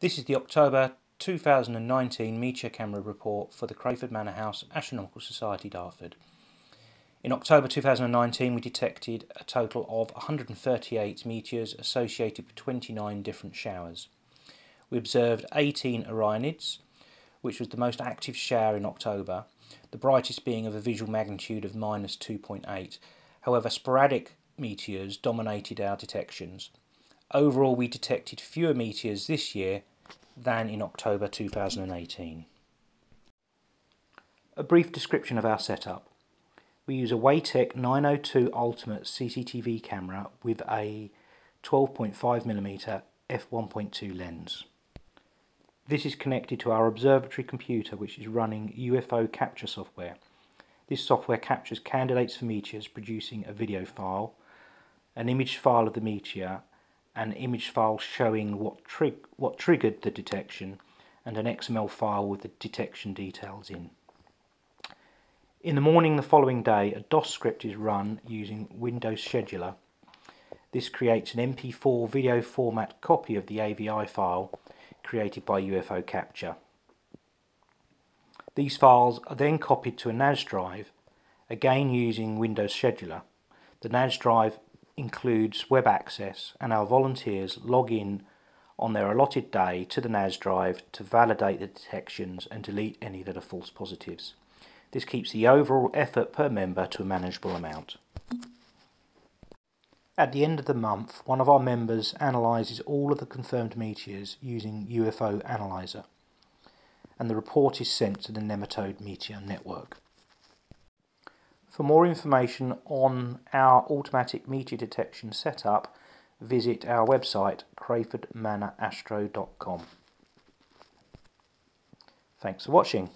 This is the October 2019 Meteor Camera report for the Crayford Manor House Astronomical Society Dartford. In October 2019 we detected a total of 138 meteors associated with 29 different showers. We observed 18 Orionids, which was the most active shower in October, the brightest being of a visual magnitude of minus 2.8. However, sporadic meteors dominated our detections. Overall, we detected fewer meteors this year than in October 2018. A brief description of our setup. We use a WATEC 902 Ultimate CCTV camera with a 12.5mm f1.2 lens. This is connected to our observatory computer which is running UFO capture software. This software captures candidates for meteors producing a video file, an image file of the meteor an image file showing what, trig what triggered the detection and an XML file with the detection details in. In the morning the following day a DOS script is run using Windows Scheduler. This creates an MP4 video format copy of the AVI file created by UFO Capture. These files are then copied to a NAS drive, again using Windows Scheduler. The NAS drive includes web access and our volunteers log in on their allotted day to the NAS drive to validate the detections and delete any that are false positives. This keeps the overall effort per member to a manageable amount. At the end of the month, one of our members analyses all of the confirmed meteors using UFO Analyzer, and the report is sent to the NEMETODE Meteor Network. For more information on our automatic meteor detection setup, visit our website crayfordmanorastro.com. Thanks for watching.